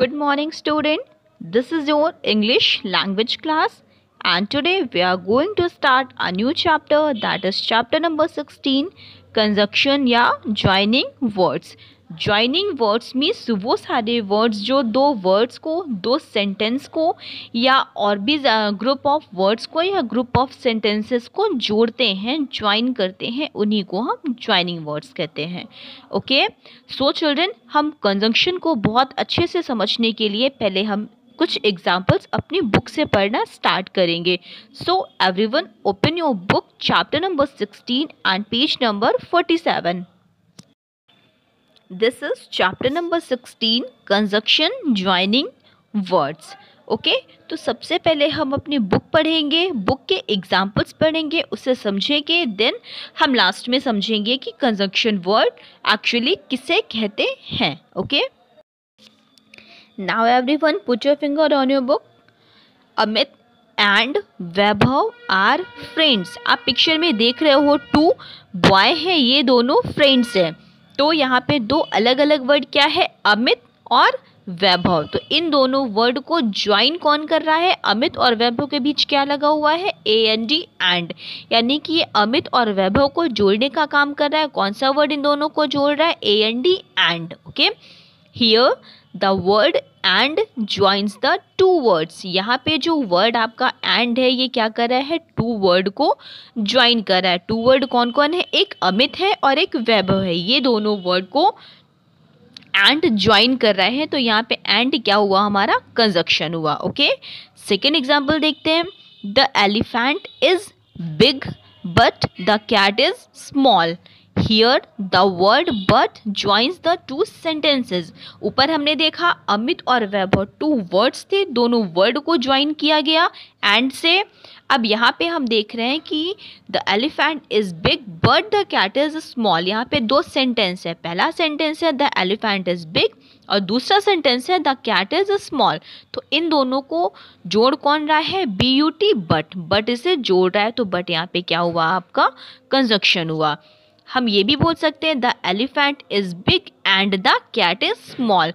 Good morning student. This is your English language class and today we are going to start a new chapter that is chapter number 16 conjunction या joining words. Joining words means वो सारे words जो दो words को, दो sentence को या और भी ग्रुप ऑफ़ वर्ड्स को या ग्रुप ऑफ़ सेंटेंसेस को जोड़ते हैं ज्वाइन करते हैं, उन्हीं को हम ज्वाइनिंग वर्ड्स कहते हैं। ओके सो चिल्ड्रन हम कंजंक्शन को बहुत अच्छे से समझने के लिए पहले हम कुछ एग्जाम्पल्स अपनी बुक से पढ़ना स्टार्ट करेंगे। So everyone open your book chapter number sixteen and page number forty seven this is chapter number 16 conjunction, joining words. Okay okay? तो सबसे पहले हम अपनी बुक पढ़ेंगे बुक के एग्जाम्पल्स पढ़ेंगे, उसे समझेंगे देन हम लास्ट में समझेंगे कि कंजक्शन वर्ड एक्चुअली किसे कहते हैं okay now everyone put your finger on your book Amit and Vaibhav are friends आप पिक्चर में देख रहे हो टू बॉय हैं, ये दोनों फ्रेंड्स हैं। तो यहाँ पे दो अलग अलग वर्ड क्या है? अमित और वैभव। तो इन दोनों वर्ड को ज्वाइन कौन कर रहा है? अमित और वैभव के बीच क्या लगा हुआ है? ए एन डी एंड यानी कि ये अमित और वैभव को जोड़ने का काम कर रहा है। कौन सा वर्ड इन दोनों को जोड़ रहा है? A N D and okay here the word and joins the two words. यहाँ पे जो वर्ड आपका एंड है, ये क्या कर रहा है? टू वर्ड को ज्वाइन कर रहा है। टू वर्ड कौन कौन है? एक अमित है और एक वैभव है। ये दोनों वर्ड को एंड ज्वाइन कर रहे हैं। तो यहाँ पे एंड क्या हुआ? हमारा कंजक्शन हुआ, ओके? सेकेंड एग्ज़ाम्पल देखते हैं। The elephant is big but the cat is small here the word but joins the two sentences ऊपर हमने देखा अमित और वैभव टू वर्ड्स थे, दोनों वर्ड को ज्वाइन किया गया एंड से। अब यहाँ पे हम देख रहे हैं कि the elephant is big but the cat is small यहाँ पे दो सेंटेंस है। पहला सेंटेंस है द एलिफेंट इज़ बिग और दूसरा सेंटेंस है द कैट इज़ स्मॉल तो इन दोनों को जोड़ कौन रहा है? B U T but but इसे जोड़ रहा है तो बट यहाँ पे क्या हुआ? आपका कंजक्शन हुआ। हम ये भी बोल सकते हैं the elephant is big and the cat is small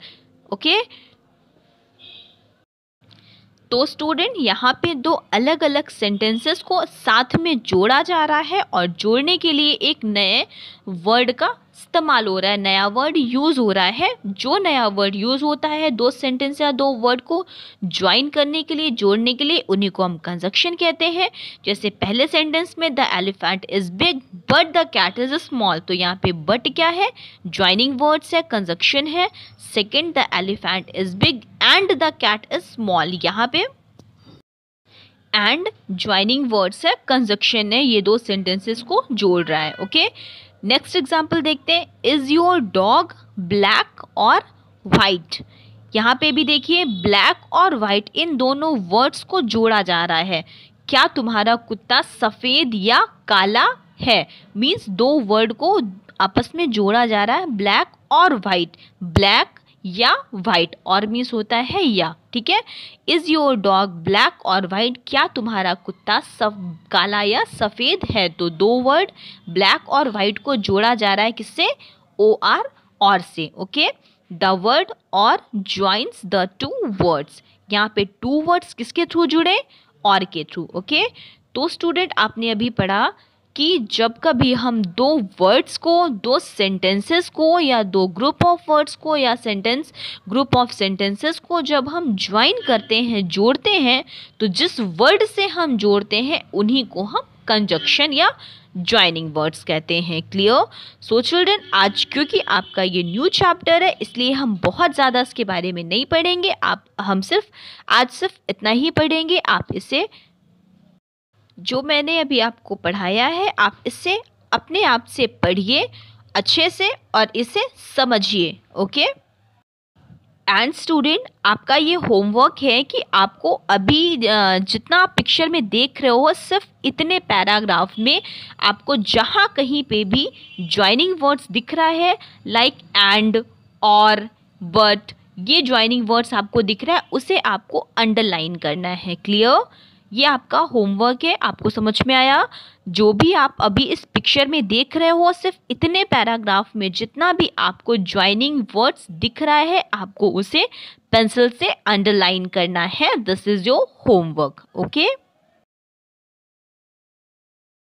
okay तो स्टूडेंट यहाँ पे दो अलग अलग सेंटेंसेस को साथ में जोड़ा जा रहा है और जोड़ने के लिए एक नए वर्ड का इस्तेमाल हो रहा है, नया वर्ड यूज़ हो रहा है। जो नया वर्ड यूज़ होता है, दो सेंटेंस या दो वर्ड को ज्वाइन करने के लिए, जोड़ने के लिए, उन्हीं को हम कंजक्शन कहते हैं। जैसे पहले सेंटेंस में the elephant is big but the cat is small तो यहाँ पे बट क्या है? ज्वाइनिंग वर्ड्स है कंजक्शन है। Second the elephant is big and the cat is small यहाँ पे। एंड ज्वाइनिंग वर्ड्स है कंजक्शन है, ये दो सेंटेंसेस को जोड़ रहा है ओके okay? नेक्स्ट एग्ज़ाम्पल देखते हैं. इज़ योर डॉग ब्लैक और वाइट यहाँ पे भी देखिए ब्लैक और वाइट इन दोनों वर्ड्स को जोड़ा जा रहा है. क्या तुम्हारा कुत्ता सफ़ेद या काला है? मीन्स दो वर्ड को आपस में जोड़ा जा रहा है ब्लैक और वाइट ब्लैक या वाइट और मीन्स होता है या, ठीक है? इज़ योर डॉग ब्लैक और वाइट क्या तुम्हारा कुत्ता सब काला या सफ़ेद है? तो दो वर्ड ब्लैक और वाइट को जोड़ा जा रहा है किससे? ओ आर और से okay the word or joins the two words यहाँ पे टू वर्ड्स किसके थ्रू जुड़े? और के थ्रू ओके तो स्टूडेंट आपने अभी पढ़ा कि जब कभी हम दो वर्ड्स को, दो सेंटेंसेस को या दो ग्रुप ऑफ़ वर्ड्स को या सेंटेंस ग्रुप ऑफ़ सेंटेंसेस को जब हम ज्वाइन करते हैं, जोड़ते हैं तो जिस वर्ड से हम जोड़ते हैं, उन्हीं को हम कंजक्शन या ज्वाइनिंग वर्ड्स कहते हैं। क्लियर सो चिल्ड्रन आज क्योंकि आपका ये न्यू चैप्टर है, इसलिए हम बहुत ज़्यादा इसके बारे में नहीं पढ़ेंगे। आप, हम सिर्फ़, आज सिर्फ़ इतना ही पढ़ेंगे। आप इसे जो मैंने अभी आपको पढ़ाया है, आप इसे अपने आप से पढ़िए, अच्छे से और इसे समझिए, ओके? एंड स्टूडेंट आपका ये होमवर्क है कि आपको अभी जितना आप पिक्चर में देख रहे हो, सिर्फ़ इतने पैराग्राफ में आपको जहाँ कहीं पे भी ज्वाइनिंग वर्ड्स दिख रहा है लाइक एंड और बट ये ज्वाइनिंग वर्ड्स आपको दिख रहा है, उसे आपको अंडरलाइन करना है क्लियर ये आपका होमवर्क है, आपको समझ में आया? जो भी आप अभी इस पिक्चर में देख रहे हो, सिर्फ़ इतने पैराग्राफ में जितना भी आपको ज्वाइनिंग वर्ड्स दिख रहा है, आपको उसे पेंसिल से अंडरलाइन करना है। This is your homework okay